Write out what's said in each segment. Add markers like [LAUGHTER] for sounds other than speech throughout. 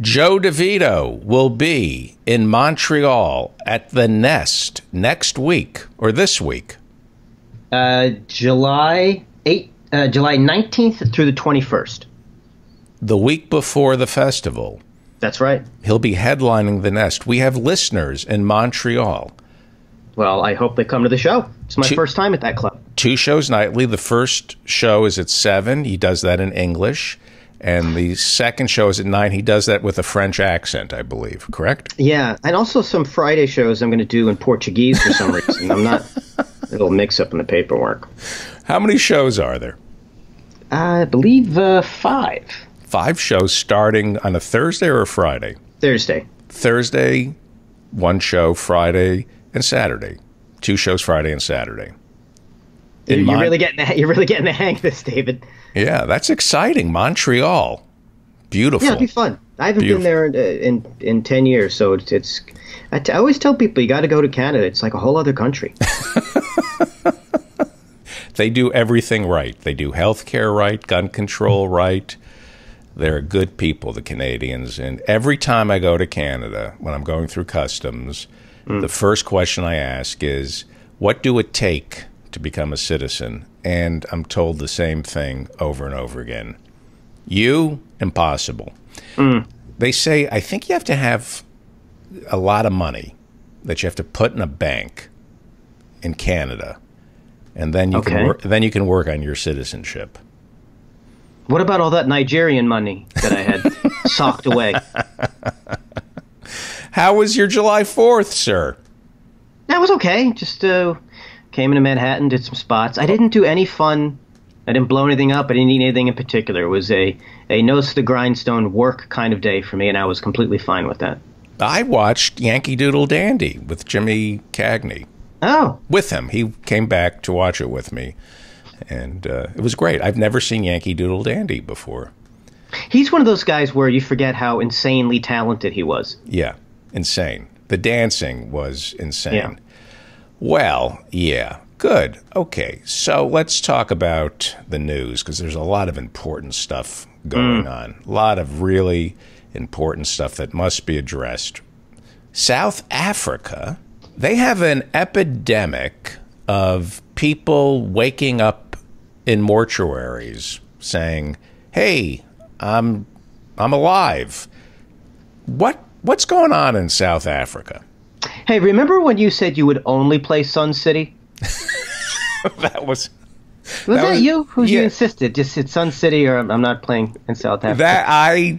Joe DeVito will be in Montreal at the Nest next week or this week. Uh, July 8, uh, July 19th through the 21st. The week before the festival, That's right. he'll be headlining the Nest. We have listeners in Montreal. Well, I hope they come to the show. It's my Two- first time at that club. Two shows nightly. The first show is at 7. He does that in English. And the second show is at 9. He does that with a French accent, I believe. Correct? Yeah, and also some Friday shows I'm going to do in Portuguese for some reason. I'm not little mix up in the paperwork. How many shows are there? I believe uh, five. Five shows starting on a Thursday or a Friday? Thursday. Thursday, one show, Friday, and Saturday. Two shows Friday and Saturday. In You're, really getting the, you're really getting the hang of this, David. Yeah, that's exciting. Montreal. Beautiful. Yeah, it'd be fun. I haven't Beautiful. been there in, in in ten years, so it's. it's I, t- I always tell people you got to go to Canada. It's like a whole other country. [LAUGHS] They do everything right. They do healthcare right, gun control right. They're good people, the Canadians. And every time I go to Canada, when I'm going through customs, mm. the first question I ask is, what do it take to become a citizen? And I'm told the same thing over and over again. You, impossible. They say, I think you have to have a lot of money that you have to put in a bank in Canada, and then you Okay. can work, then you can work on your citizenship. What about all that Nigerian money that I had [LAUGHS] socked away? How was your July Fourth, sir? That was okay. Just uh, came into Manhattan, did some spots. I didn't do any fun. I didn't blow anything up. I didn't eat anything in particular. It was a a nose to the grindstone work kind of day for me, and I was completely fine with that. I watched Yankee Doodle Dandy with Jimmy Cagney. Oh, With him, he came back to watch it with me, and uh, it was great. I've never seen Yankee Doodle Dandy before. he's one of those guys where you forget how insanely talented he was. Yeah, insane. The dancing was insane. Yeah. Well, yeah, good. Okay, so let's talk about the news because there's a lot of important stuff going hmm. on. A lot of really important stuff that must be addressed. South Africa, they have an epidemic of people waking up in mortuaries saying, "Hey, I'm I'm alive." What what's going on in South Africa? Hey, remember when you said you would only play Sun City? [LAUGHS] that was Was That that, was- you? Who you insisted? Just it's Sun City, or I'm I'm not playing in South Africa. that I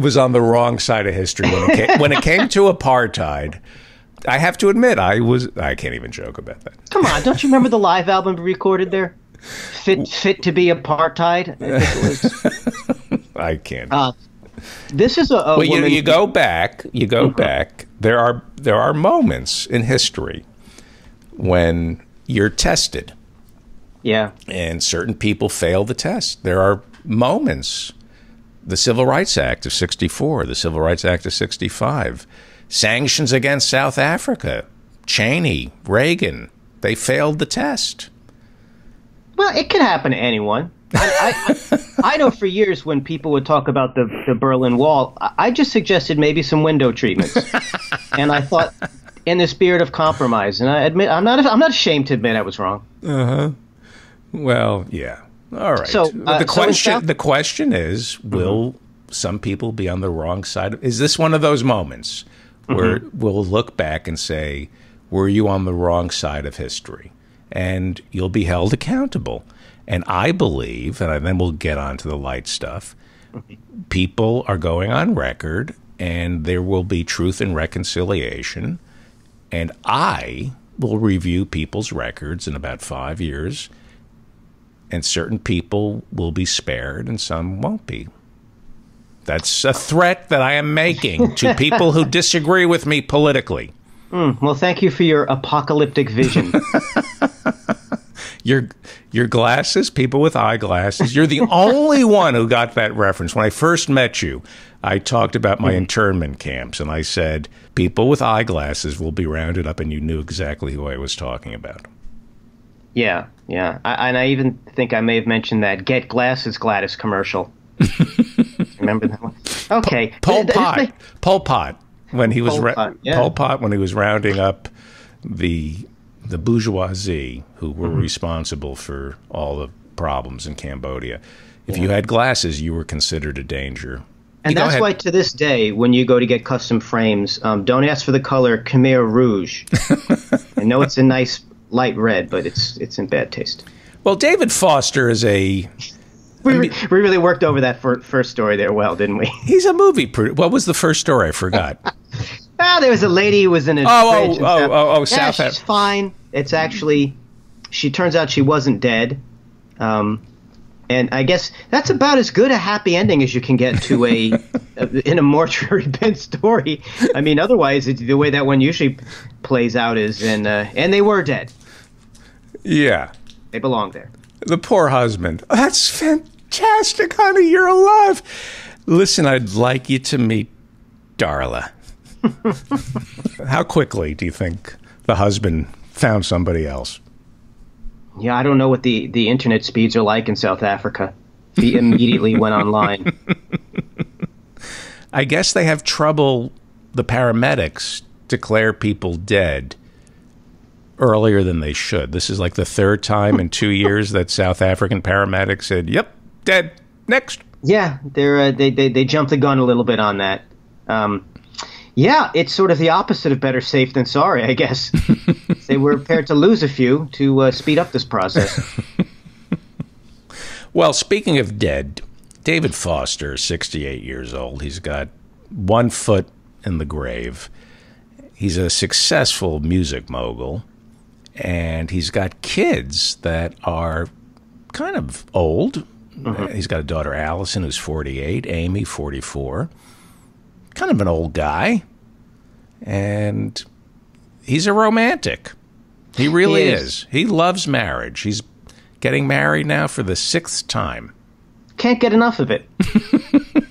was on the wrong side of history when it came, when it came to apartheid. I have to admit, I was. I can't even joke about that. Come on, don't you remember the live album we recorded there? Fit, fit to be apartheid. I think it was. I can't. Uh, This is a, a well, you, woman. you go back. You go back. There are there are moments in history when you're tested, Yeah, and certain people fail the test. There are moments. The Civil Rights Act of '64, the Civil Rights Act of '65, sanctions against South Africa, Cheney, Reagan, they failed the test. well, it can happen to anyone. I, I, I know for years when people would talk about the, the Berlin Wall, I, just suggested maybe some window treatments, [LAUGHS] and I thought, in the spirit of compromise, and I admit I'm not I'm not ashamed to admit I was wrong. Uh huh. Well, yeah. All right. So, uh, the so question South- the question is, will some people be on the wrong side? Of, is this one of those moments where we'll look back and say, "Were you on the wrong side of history?" And you'll be held accountable. And I believe, and then we'll get on to the light stuff. People are going on record, and there will be truth and reconciliation. And I will review people's records in about five years and certain people will be spared and some won't be. That's a threat that I am making to [LAUGHS] people who disagree with me politically. Hmm, well, thank you for your apocalyptic vision. [LAUGHS] Your your glasses, people with eyeglasses. You're the only [LAUGHS] one who got that reference. When I first met you, I talked about my mm-hmm. internment camps and I said people with eyeglasses will be rounded up and you knew exactly who I was talking about. yeah, yeah, I, and I even think I may have mentioned that "Get Glasses, Gladys" commercial. [LAUGHS] Remember that one? Okay. Pol Pot. Pol Pot. When he was Pol Pot, yeah. Pol Pot when he was rounding up the the bourgeoisie who were Mm-hmm. responsible for all the problems in Cambodia. If you had glasses, you were considered a danger. And You that's why to this day, when you go to get custom frames, um, don't ask for the color Khmer Rouge. [LAUGHS] I know it's a nice light red, but it's it's in bad taste. Well, David Foster is a We, re- we really worked over that fir- first story there well, didn't we? he's a movie. Pro- what was the first story? I forgot. [LAUGHS] ah, there was a lady who was in a Oh, oh, oh, oh, oh, yeah, South she's fine. It's actually, she turns out she wasn't dead. Um, and I guess that's about as good a happy ending as you can get to a, [LAUGHS] in a mortuary [LAUGHS] bed story. I mean, otherwise, it, the way that one usually plays out is in, uh, and they were dead. yeah. They belong there. The poor husband. That's fantastic, honey. You're alive. Listen, I'd like you to meet Darla. [LAUGHS] How quickly do you think the husband found somebody else? Yeah, I don't know what the, the internet speeds are like in South Africa. He immediately went online. [LAUGHS] I guess they have trouble, the paramedics declare people dead earlier than they should. This is like the third time in two years that South African paramedics said, yep, dead. Next. Yeah, they're uh, they, they they jumped the gun a little bit on that. Um, yeah, it's sort of the opposite of better safe than sorry, I guess. [LAUGHS] they were prepared to lose a few to uh, speed up this process. [LAUGHS] Well, speaking of dead, David Foster is 68 years old. He's got one foot in the grave. He's a successful music mogul, and he's got kids that are kind of old. Uh, He's got a daughter, Allison, who's 48, Amy, 44. Kind of an old guy. And he's a romantic. He really He is. is. He loves marriage. He's getting married now for the sixth time. Can't get enough of it. [LAUGHS]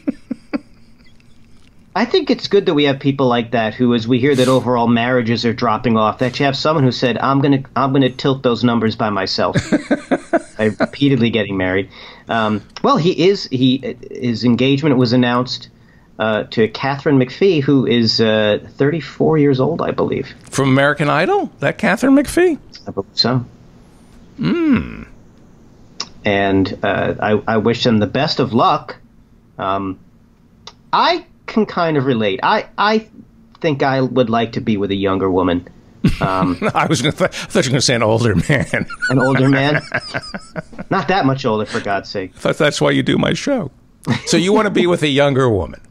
I think it's good that we have people like that who, as we hear that overall marriages are dropping off, that you have someone who said, "I'm gonna, I'm gonna tilt those numbers by myself." [LAUGHS] by repeatedly getting married. Um, well, he is. He his engagement was announced uh, to Katharine McPhee, who is uh, 34 years old, I believe. From American Idol? That Katharine McPhee? I believe so. Hmm. And uh, I, I wish them the best of luck. Um, I can kind of relate. I, I think I would like to be with a younger woman, [LAUGHS] I was gonna th- I thought you were going to say an older man. an older man. [LAUGHS] Not that much older, for God's sake. That's why you do my show. So you want to be with a younger woman?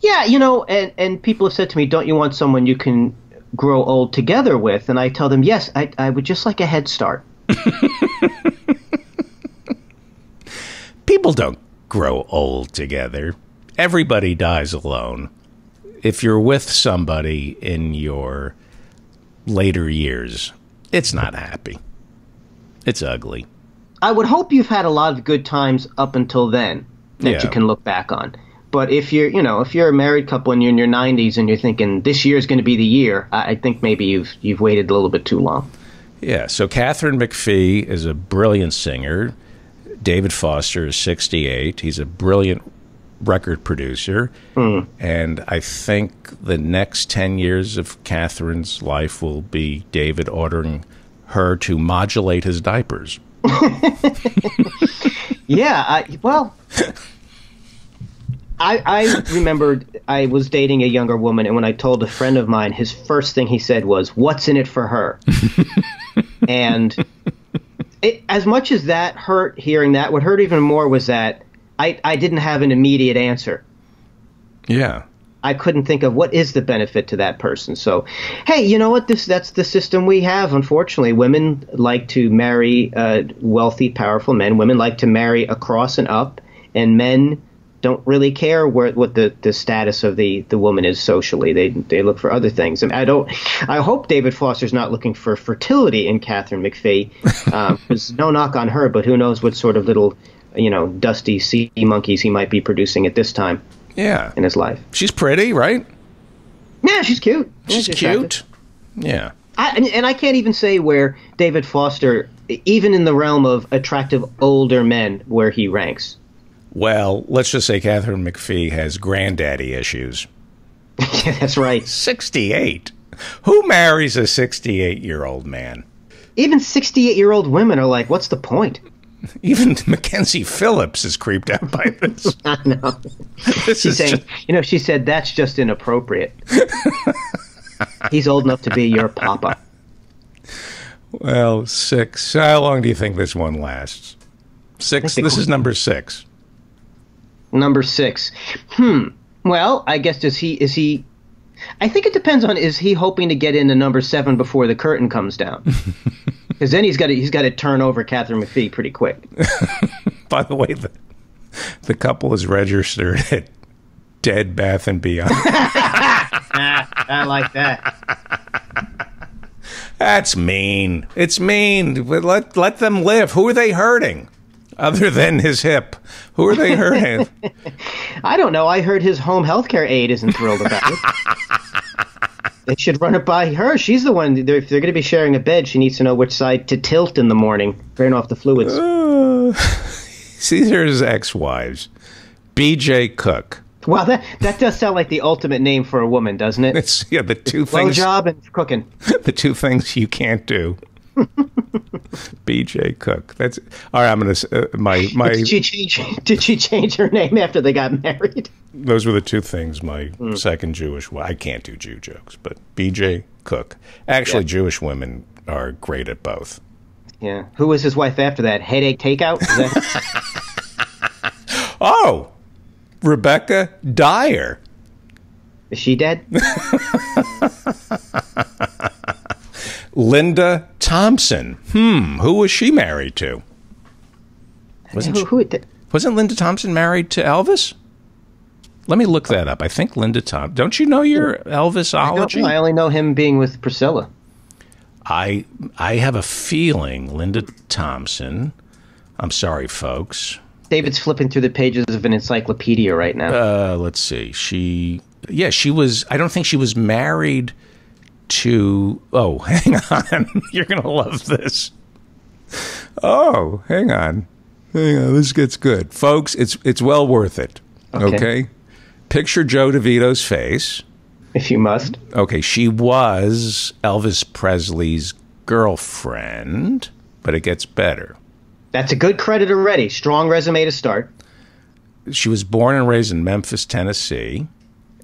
Yeah, you know, and, and people have said to me, don't you want someone you can grow old together with? And I tell them, yes, I, I would just like a head start. [LAUGHS] People don't grow old together. Everybody dies alone. If you're with somebody in your later years, it's not happy. It's ugly. I would hope you've had a lot of good times up until then that Yeah. you can look back on. But if you're, you know, if you're a married couple and you're in your 90s and you're thinking this year is going to be the year, I, I think maybe you've you've waited a little bit too long. Yeah. So Katharine McPhee is a brilliant singer. David Foster is 68. He's a brilliant record producer. Hmm. And I think the next 10 years of Katharine's life will be David ordering her to modulate his diapers. [LAUGHS] Yeah, I, well, I I remembered I was dating a younger woman, and when I told a friend of mine, his first thing he said was, "What's in it for her?" [LAUGHS] and it, as much as that hurt, hearing that, what hurt even more was that I I didn't have an immediate answer. Yeah. I couldn't think of what is the benefit to that person. So, hey, you know what? This that's the system we have. Unfortunately, women like to marry uh, wealthy, powerful men. Women like to marry across and up, and men don't really care where what the, the status of the, the woman is socially. They they look for other things. I, mean, I don't. I hope David Foster's not looking for fertility in Katharine McPhee. [LAUGHS] Um, because no knock on her, but who knows what sort of little you know dusty sea monkeys he might be producing at this time Yeah. in his life. She's pretty, right? Yeah, she's cute. She's attractive. cute. Yeah. I, and, and I can't even say where David Foster, even in the realm of attractive older men, where he ranks. Well, let's just say Katharine McPhee has granddaddy issues. [LAUGHS] that's right. 68. Who marries a 68 year old man? Even 68 year old women are like, what's the point? [LAUGHS] Even Mackenzie Phillips is creeped out by this. [LAUGHS] I know. this She's saying, just- you know, she said that's just inappropriate. He's old enough to be your papa. well, six. How long do you think this one lasts? Six. This is number six. Number six. Hmm. Well, I guess does he is he? I think it depends on is he hoping to get into number seven before the curtain comes down? [LAUGHS] Because then he's got to he's got to turn over Katharine McPhee pretty quick. [LAUGHS] By the way, the, the couple is registered at Dead Bath and Beyond. [LAUGHS] I like that. That's mean. It's mean. Let let them live. Who are they hurting? Other than his hip, who are they hurting? [LAUGHS] I don't know. I heard his home health care aide isn't thrilled about it. they should run it by her. She's the one. They're, if they're going to be sharing a bed, she needs to know which side to tilt in the morning, drain off the fluids. Uh, [LAUGHS] his ex-wives. B.J. Cook. Well, that that does sound like the ultimate name for a woman, doesn't it? It's [LAUGHS] yeah, the two things. job and cooking. The two things you can't do. B.J. Cook. That's all right. I'm gonna. Uh, my my. Did she change? Did she change her name after they got married? Those were the two things. My second Jewish. Well, I can't do Jew jokes, but B.J. Cook. Actually, Yeah. Jewish women are great at both. Yeah. Who was his wife after that? Headache takeout. That, [LAUGHS] Oh, Rebecca Dyer. is she dead? [LAUGHS] Linda Thompson. Hmm. Who was she married to? Wasn't who, who, th- wasn't Linda Thompson married to Elvis? Let me look that up. I think Linda Thompson. Don't you know your I, Elvisology? know. I only know him being with Priscilla. I I have a feeling Linda Thompson. I'm sorry, folks. David's flipping through the pages of an encyclopedia right now. Uh, let's see. She, yeah, she was. I don't think she was married to. Oh, [LAUGHS] hang on. [LAUGHS] You're gonna love this. Oh, hang on. Hang on. This gets good, folks. It's it's well worth it. Okay. okay? Picture Joe DeVito's face. if you must. Okay, she was Elvis Presley's girlfriend, but it gets better. That's a good credit already. Strong resume to start. She was born and raised in Memphis, Tennessee,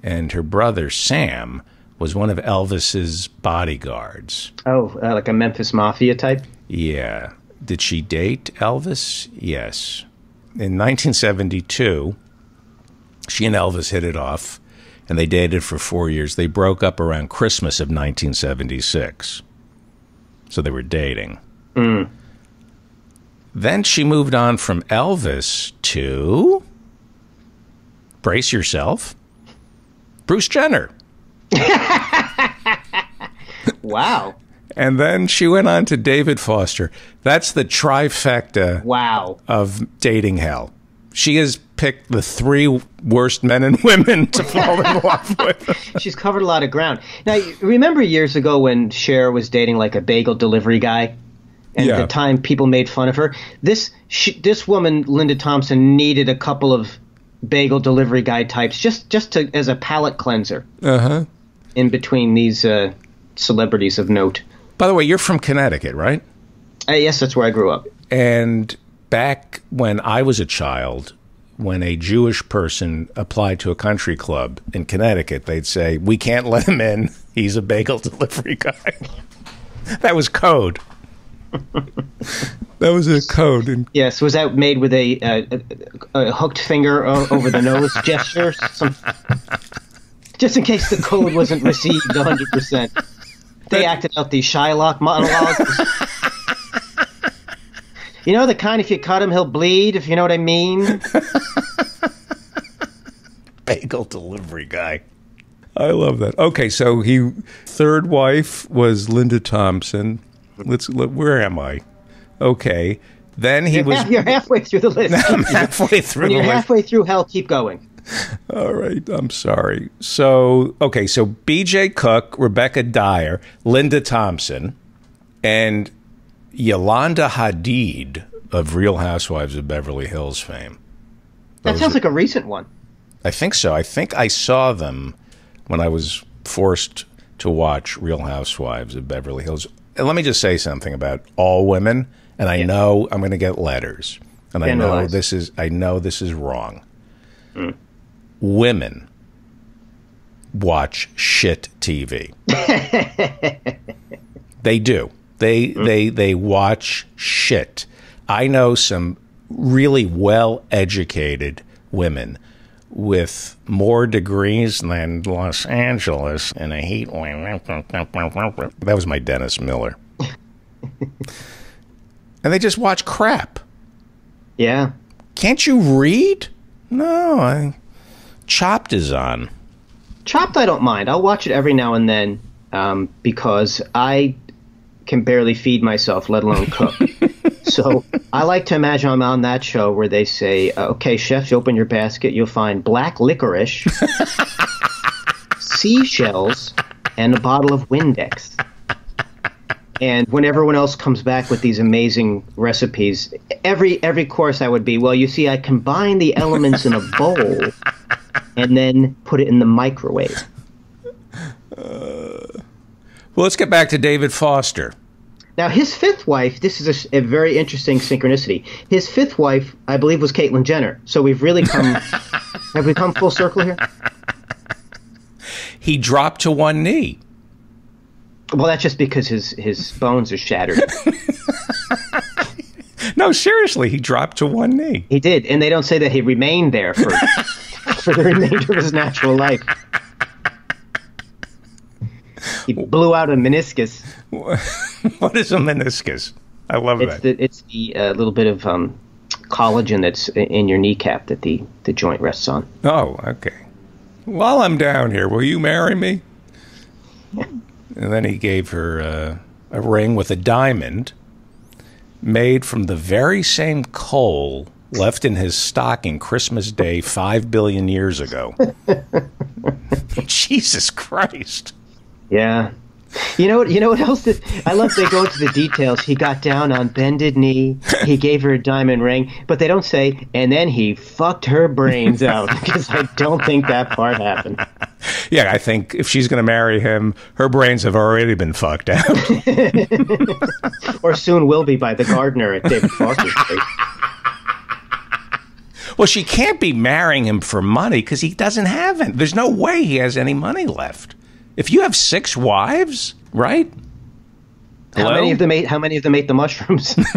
and her brother Sam was one of Elvis's bodyguards. Oh, uh, like a Memphis Mafia type. Yeah. Did she date Elvis? Yes. In 1972, she and Elvis hit it off, and they dated for four years. They broke up around Christmas of 1976. So they were dating. Then she moved on from Elvis to. Brace yourself. Bruce Jenner. [LAUGHS] Wow. And then she went on to David Foster. That's the trifecta Wow. of dating hell. She has picked the three worst men and women to fall in [LAUGHS] love with. She's covered a lot of ground. Now, remember years ago when Cher was dating like a bagel delivery guy? And Yeah. the time people made fun of her. This she, this woman, Linda Thompson, needed a couple of bagel delivery guy types just just to as a palate cleanser Uh huh. In between these uh, celebrities of note. By the way, you're from Connecticut, right? Uh, yes, that's where I grew up. And back when I was a child, when a Jewish person applied to a country club in Connecticut, they'd say, We can't let him in. He's a bagel [LAUGHS] delivery guy. [LAUGHS] that was code. that was a code. In- Yes, was that made with a, uh, a, a hooked finger o- over the nose gesture? Some, just in case the code wasn't received 100%. They acted out these Shylock monologues. you know, the kind if you cut him, he'll bleed, if you know what I mean? [LAUGHS] bagel delivery guy. I love that. Okay, so he third wife was Linda Thompson. Let's let, where am I? Okay. Then he was You're halfway through the list. [LAUGHS] I'm halfway through when the you're list. halfway through hell, keep going. [LAUGHS] All right, I'm sorry. So, okay, so BJ Cook, Rebecca Dyer, Linda Thompson, and Yolanda Hadid of Real Housewives of Beverly Hills fame. That sounds are- like a recent one. I think so. I think I saw them when I was forced to watch Real Housewives of Beverly Hills. And let me just say something about all women, and I know I'm going to get letters, and I know this is I know this is wrong. Mm. Women watch shit TV. [LAUGHS] they do. They they they watch shit. I know some really well educated women with more degrees than Los Angeles in a heat wave. That was my Dennis Miller. [LAUGHS] and they just watch crap. Yeah. Can't you read? No, I Chopped is on. Chopped, I don't mind. I'll watch it every now and then um, because I can barely feed myself, let alone cook. [LAUGHS] so I like to imagine I'm on that show where they say, uh, "Okay, chefs, you open your basket, you'll find black licorice, [LAUGHS] seashells, and a bottle of Windex." And when everyone else comes back with these amazing recipes, every every course I would be, well, you see, I combine the elements in a bowl and then put it in the microwave. Uh, well, let's get back to David Foster. Now, his fifth wife, this is a very interesting synchronicity. His fifth wife, I believe, was Caitlyn Jenner. So we've really come, [LAUGHS] have we come full circle here? He dropped to one knee. Well, that's just because his, his bones are shattered. [LAUGHS] No, seriously, he dropped to one knee. He did, and they don't say that he remained there for, [LAUGHS] for the remainder of his natural life. He blew out a meniscus. [LAUGHS] what is a meniscus? I love It's that. the it's the uh, little bit of um, collagen that's in your kneecap that the, the joint rests on. Oh, okay. While I'm down here, will you marry me? [LAUGHS] And then he gave her uh, a ring with a diamond made from the very same coal left in his stocking Christmas Day five billion years ago. [LAUGHS] Jesus Christ. Yeah. You know what? You know what else? That, I love they go into the details. He got down on bended knee. He gave her a diamond ring, but they don't say. And then he fucked her brains out [LAUGHS] because I don't think that part happened. Yeah, I think if she's going to marry him, her brains have already been fucked out. [LAUGHS] Or soon will be by the gardener at David Foster's place. Well, she can't be marrying him for money because he doesn't have it. There's no way he has any money left. If you have six wives, right? How many of them ate? How many of them ate the mushrooms? [LAUGHS]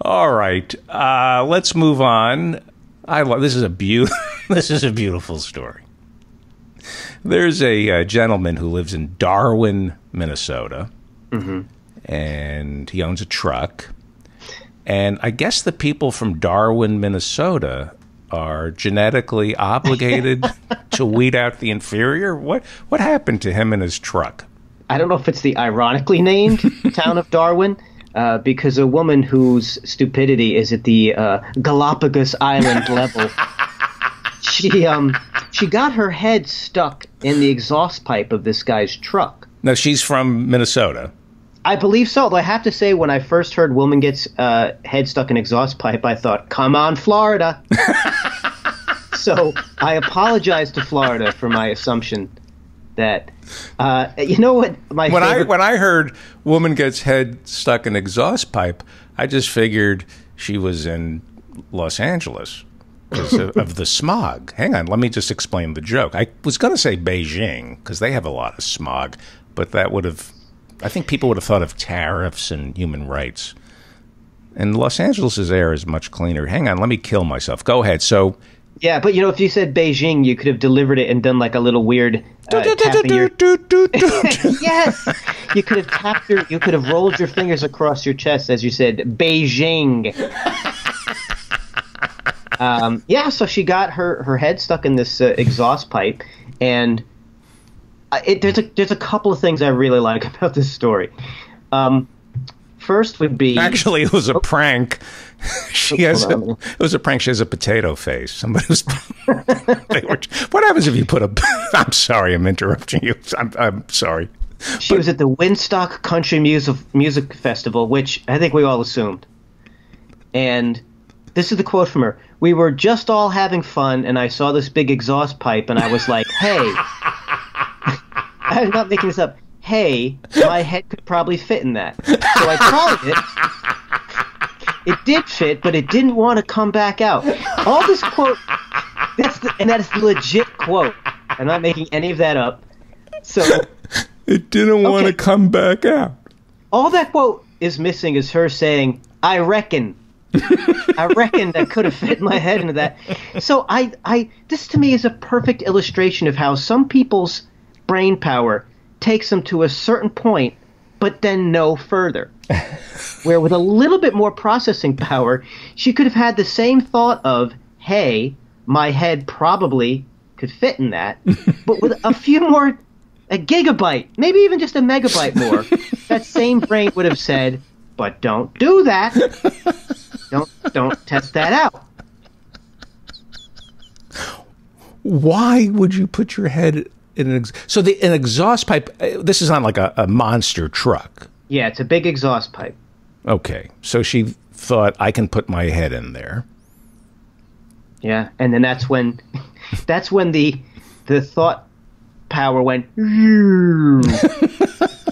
All right, uh, let's move on. I love this is a [LAUGHS] this is a beautiful story. There's a, uh gentleman who lives in Darwin, Minnesota, and he owns a truck. And I guess the people from Darwin, Minnesota, are genetically obligated [LAUGHS] to weed out the inferior. What what happened to him and his truck? I don't know if it's the ironically named [LAUGHS] town of Darwin, uh, because a woman whose stupidity is at the uh, Galapagos Island level. [LAUGHS] She um she got her head stuck in the exhaust pipe of this guy's truck. No, she's from Minnesota. I believe so. Though I have to say, when I first heard woman gets uh, head stuck in exhaust pipe, I thought, "Come on, Florida." [LAUGHS] so I apologize to Florida for my assumption that uh, you know what my when I when I heard woman gets head stuck in exhaust pipe, I just figured she was in Los Angeles because of, of the smog. Hang on, let me just explain the joke. I was going to say Beijing because they have a lot of smog, but that would have I think people would have thought of tariffs and human rights. And Los Angeles's air is much cleaner. Hang on, let me kill myself. Go ahead. So Yeah, but you know, if you said Beijing, you could have delivered it and done like a little weird uh, your. yes, you could have tapped your. You could have rolled your fingers across your chest as you said Beijing. um, yeah, so she got her her head stuck in this uh, exhaust pipe, and it, there's a there's a couple of things I really like [LAUGHS] about this story. Um, first would be Actually, it was a prank. [LAUGHS] She has a, it was a prank. She has a potato face. Somebody was. [LAUGHS] were, what happens if you put a? I'm sorry, I'm interrupting you. I'm, I'm sorry. She was at the Winstock Country Music Music Festival, which I think we all assumed. And this is the quote from her. We were just all having fun, and I saw this big exhaust pipe, and I was like, hey. [LAUGHS] I'm not making this up. Hey, my head could probably fit in that. So I called it. It did fit, but it didn't want to come back out. All this quote, that's the, and that is the legit quote. I'm not making any of that up. So It didn't want to come back out. all that quote is missing is her saying, "I reckon." I reckon that could have fit my head into that. So I, I, this to me is a perfect illustration of how some people's brain power takes them to a certain point, but then no further. [LAUGHS] Where with a little bit more processing power, she could have had the same thought of, "Hey, my head probably could fit in that," [LAUGHS] but with a few more, a gigabyte, maybe even just a megabyte more, that same brain would have said, "But don't do that." Don't don't test that out. Why would you put your head ex- so the an exhaust pipe? uh, This is not like a, a monster truck. Yeah, it's a big exhaust pipe. Okay, so she thought I can put my head in there. Yeah, and then that's when [LAUGHS] that's when the the thought power went [LAUGHS]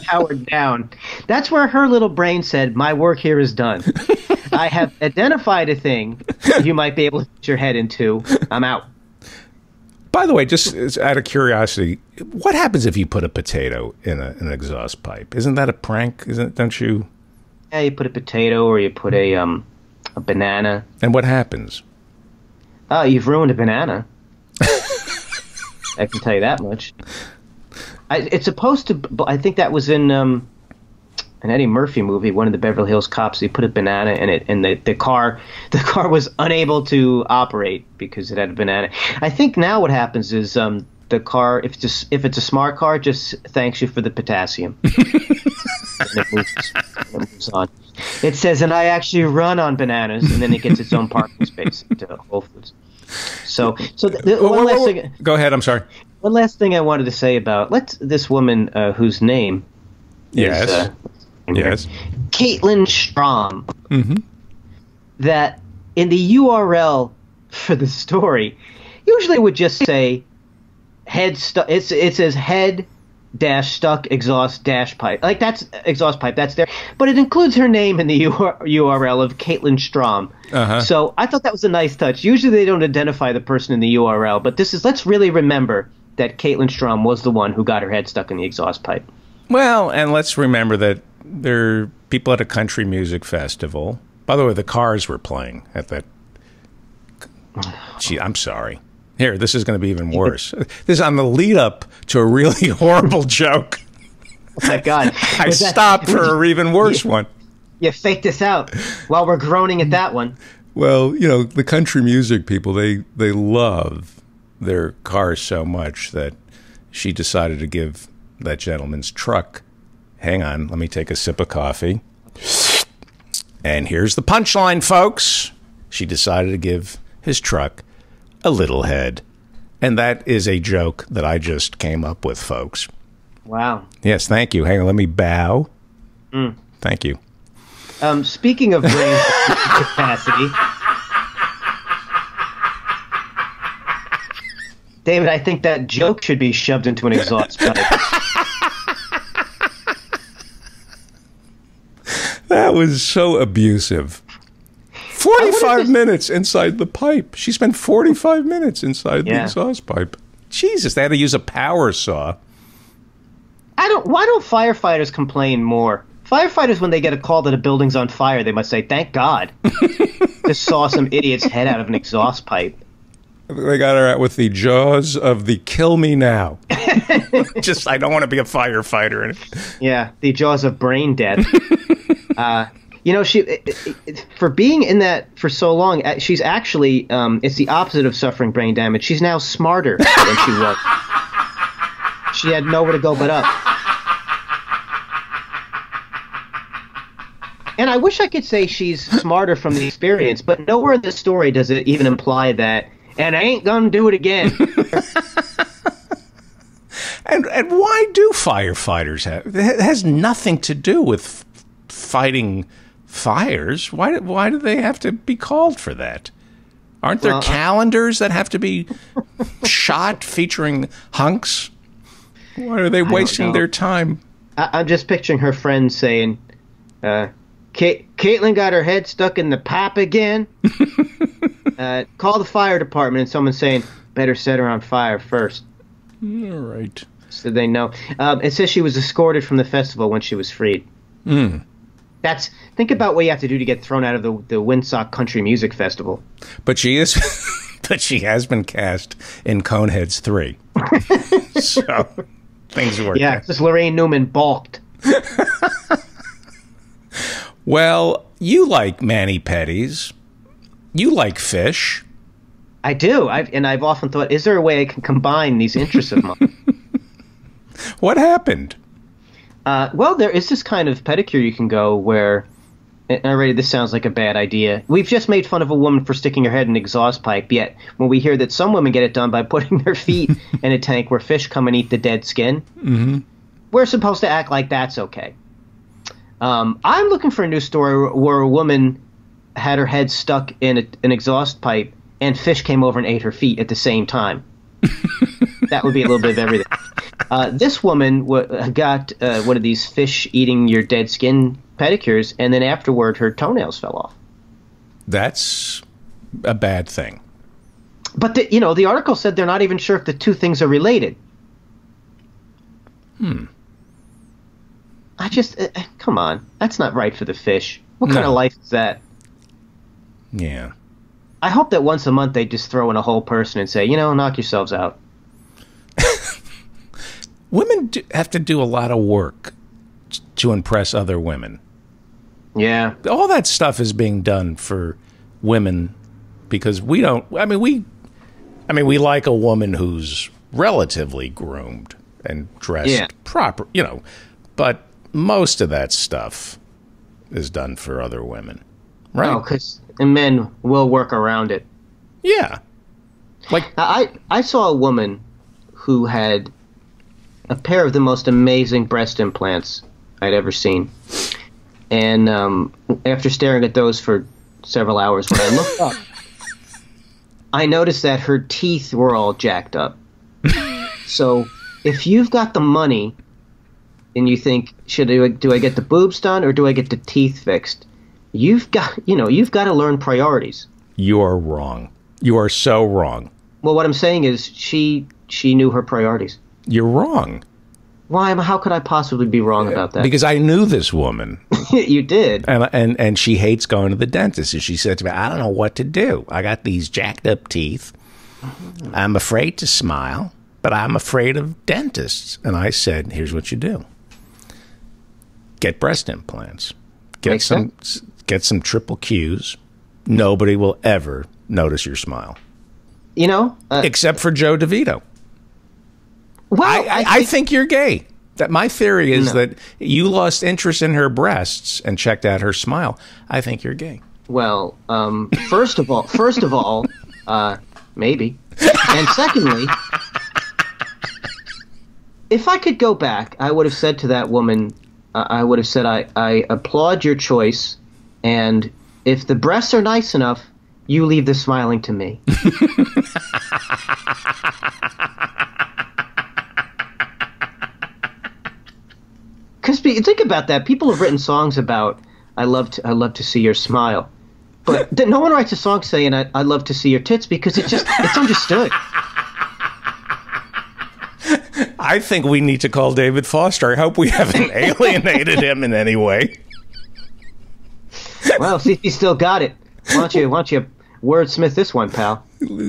powered down. That's where her little brain said, "My work here is done. [LAUGHS] I have identified a thing you might be able to put your head into. I'm out." By the way, just out of curiosity, what happens if you put a potato in, a, in an exhaust pipe? Isn't that a prank? Isn't don't you? Yeah, you put a potato or you put a um a banana. And what happens? Oh, you've ruined a banana. [LAUGHS] I can tell you that much. I, it's supposed to. I think that was in um, an Eddie Murphy movie, one of the Beverly Hills Cops. He put a banana in it, and the, the car [LAUGHS] the car was unable to operate because it had a banana. I think now what happens is um, the car, if it's a, if it's a smart car, just thanks you for the potassium. [LAUGHS] and it moves, and it moves on. It says, and I actually run on bananas, and then it gets its own [LAUGHS] parking space into Whole Foods. So, so the, the, one Whoa, whoa, last whoa. thing. Go ahead. I'm sorry. One last thing I wanted to say about let's this woman uh, whose name Yes. is uh, in here. Yes. Caitlin Strom. Mm-hmm. That in the URL for the story, usually would just say head stuck. It's it says head dash stuck exhaust dash pipe. Like that's exhaust pipe. That's there, but it includes her name in the URL of Caitlin Strom. Uh-huh. So I thought that was a nice touch. Usually they don't identify the person in the URL, but this is let's really remember that Caitlin Strom was the one who got her head stuck in the exhaust pipe. Well, and let's remember that there are people at a country music festival. By the way, the Cars were playing at that. Gee, I'm sorry. Here, this is going to be even worse. [LAUGHS] This is on the lead up to a really [LAUGHS] horrible joke. Oh my God! [LAUGHS] I Was that- stopped for an even worse one. You faked us out while we're groaning at that one. Well, you know, the country music people, they, they love their cars so much that she decided to give that gentleman's truck. Hang on, let me take a sip of coffee. And here's the punchline, folks. She decided to give his truck a little head. And that is a joke that I just came up with, folks. Wow. Yes, thank you. Hang on, let me bow. Thank you. Um, speaking of brain capacity, David, I think that joke should be shoved into an exhaust pipe. [LAUGHS] That was so abusive. 45 minutes inside the pipe. She spent 45 minutes inside the exhaust pipe. Jesus, they had to use a power saw. I don't. Why don't firefighters complain more? Firefighters, when they get a call that a building's on fire, they must say, "Thank God." [LAUGHS] Just saw some idiot's head out of an exhaust pipe. They got her out with the jaws of the kill me now. [LAUGHS] Just, I don't want to be a firefighter. in. Yeah, the jaws of brain death. [LAUGHS] uh, you know, she it, it, for being in that for so long, she's actually um, it's the opposite of suffering brain damage. She's now smarter than she was. She had nowhere to go but up. And I wish I could say she's smarter from the experience, but nowhere in the story does it even imply that. And I ain't gonna do it again. [LAUGHS] And, and why do firefighters have? It has nothing to do with fighting fires. Why? Why do they have to be called for that? Aren't there Well, calendars that have to be shot featuring hunks? Why are they wasting their time? I, I'm just picturing her friends saying, uh, Caitlin got her head stuck in the pap again. [LAUGHS] uh, call the fire department, and someone saying, better set her on fire first. All right. So they know. Um, it says she was escorted from the festival when she was freed. That's think about what you have to do to get thrown out of the the Winstock Country Music Festival. But she is, [LAUGHS] but she has been cast in Coneheads three, [LAUGHS] so things work. Yeah, because Laraine Newman balked. Well, you like mani pedis. You like fish. I do. I've and I've often thought, is there a way I can combine these interests of mine? [LAUGHS] What happened? Uh, well, there is this kind of pedicure you can go where. and Already, this sounds like a bad idea. We've just made fun of a woman for sticking her head in an exhaust pipe. Yet, when we hear that some women get it done by [LAUGHS] putting their feet [LAUGHS] in a tank where fish come and eat the dead skin, mm-hmm. we're supposed to act like that's okay. Um, I'm looking for a new story where a woman had her head stuck in a, an exhaust pipe and fish came over and ate her feet at the same time. [LAUGHS] that would be a little bit of everything. Uh, this woman w- got uh, one of these fish eating your dead skin pedicures, and then afterward, her toenails fell off. That's a bad thing. But the, you know, the article said they're not even sure if the two things are related. Hmm. I just uh, uh, come on, that's not right for the fish. What kind No. of life is that? Yeah. I hope that once a month they just throw in a whole person and say, you know, knock yourselves out. Women do, have to do a lot of work to impress other women. Yeah, All that stuff is being done for women because we don't. I mean, we. I mean, we like a woman who's relatively groomed and dressed Yeah. proper, you know. But most of that stuff is done for other women, right? oh, because men will work around it. Yeah. Like I I saw a woman who had a pair of the most amazing breast implants I'd ever seen, and um, after staring at those for several hours, when I looked up, [LAUGHS] I noticed that her teeth were all jacked up. so if you've got the money, and you think, should I, do I get the boobs done or do I get the teeth fixed? You've got you know you've got to learn priorities. you are wrong. You are so wrong. Well, what I'm saying is she she knew her priorities. You're wrong Why? How could I possibly be wrong about that? because I knew this woman [LAUGHS] you did. and and and she hates going to the dentist. And she said to me, "I don't know what to do. I got these jacked up teeth. I'm afraid to smile, but I'm afraid of dentists." And I said, "Here's what you do: get breast implants. Get Makes some get some triple Qs. Nobody will ever notice your smile, You know. Uh, except for Joe DeVito. Well, I, I, I think you're gay. That my theory is No. that you lost interest in her breasts and checked out her smile. I think you're gay. well, um, first of all, first of all, uh, maybe, and secondly, if I could go back, I would have said to that woman, uh, I would have said, I, I applaud your choice, and if the breasts are nice enough, you leave the smiling to me. [LAUGHS] Because think about that. People have written songs about "I love to I love to see your smile," but [LAUGHS] no one writes a song saying I, "I love to see your tits" because it just it's understood. I think we need to call David Foster. I hope we haven't [LAUGHS] alienated him in any way. Well, see if you still got it. Why don't you why don't you wordsmith this one, pal?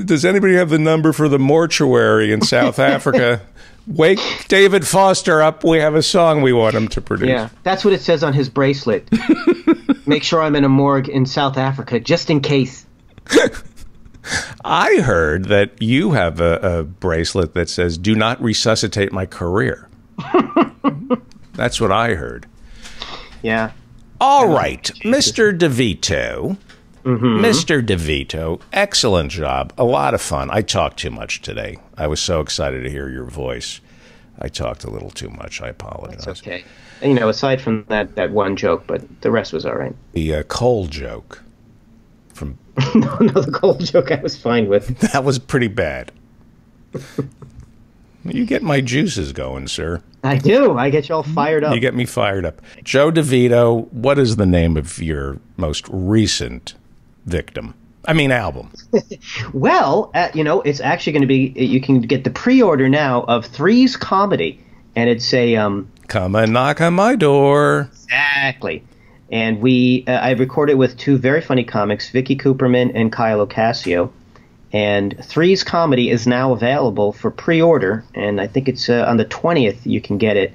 Does anybody have the number for the mortuary in South [LAUGHS] Africa? Wake David Foster up. We have a song we want him to produce. Yeah, that's what it says on his bracelet. [LAUGHS] Make sure I'm in a morgue in South Africa just in case. I heard that you have a, a bracelet that says, Do not resuscitate my career. [LAUGHS] That's what I heard. Yeah. All right, Mr. DeVito. Mr. DeVito, excellent job. A lot of fun. I talked too much today. I was so excited to hear your voice. I talked a little too much. I apologize. That's okay. You know, aside from that that one joke, but the rest was all right. The uh, coal joke from [LAUGHS] no, no, the coal joke I was fine with. [LAUGHS] that was pretty bad. you get my juices going, sir. I do. I get you all fired up. You get me fired up. Joe DeVito, what is the name of your most recent victim? I mean, album. [LAUGHS] well, uh, you know, it's actually going to be. You can get the pre-order now of Three's Comedy, and it's a um. Come and knock on my door. Exactly. And we, uh, I recorded with two very funny comics, Vicky Cooperman and Kyle Ocasio. And Three's Comedy is now available for pre-order, and I think it's uh, on the twentieth. You can get it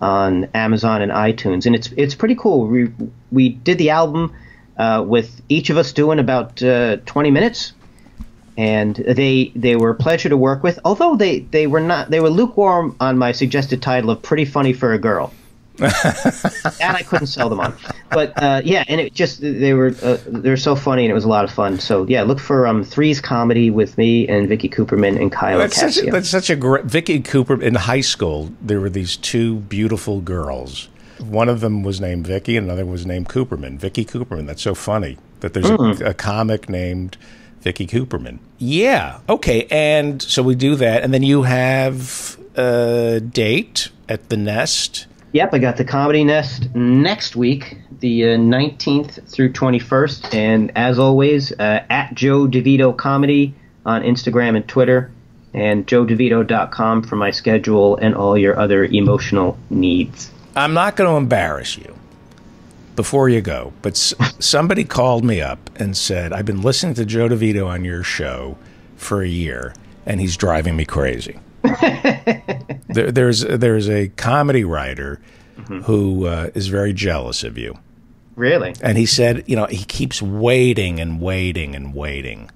on Amazon and iTunes, and it's it's pretty cool. We we did the album uh, with each of us doing about uh, 20 minutes, and they they were a pleasure to work with. Although they, they were not they were lukewarm on my suggested title of "Pretty Funny for a Girl." [LAUGHS] and I couldn't sell them on, but uh, yeah, and it just they were uh, they were so funny and it was a lot of fun. So yeah, look for um, Three's comedy with me and Vicky Cooperman and Kyle that's Ocasio. Such a, that's such a great Vicky Cooper in high school. There were these two beautiful girls one of them was named Vicky, and another was named Cooperman. Vicky Cooperman. That's so funny that there's mm. a, a, comic named Vicky Cooperman. Yeah. Okay. And so we do that, and then you have a date at the Nest. Yep, I got the Comedy Nest next week, the uh, 19th through 21st, and as always, uh, at Joe DeVito Comedy on Instagram and Twitter, and joedevito.com for my schedule and all your other emotional needs. I'm not going to embarrass you before you go, but [LAUGHS] somebody called me up and said, I've been listening to Joe DeVito on your show for a year, and he's driving me crazy. [LAUGHS] there, there's, there's a comedy writer mm-hmm. who uh, is very jealous of you. Really? And he said, you know, he keeps waiting and waiting and waiting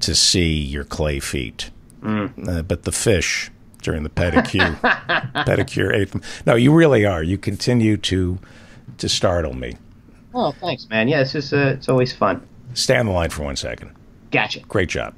to see your clay feet. Mm. Uh, but the fish during the pedicure. [LAUGHS] pedicure eighth. No, you really are. You continue to to startle me. Oh, thanks, man. Yeah, it's just uh, it's always fun. Stay on the line for one second. Gotcha. Great job.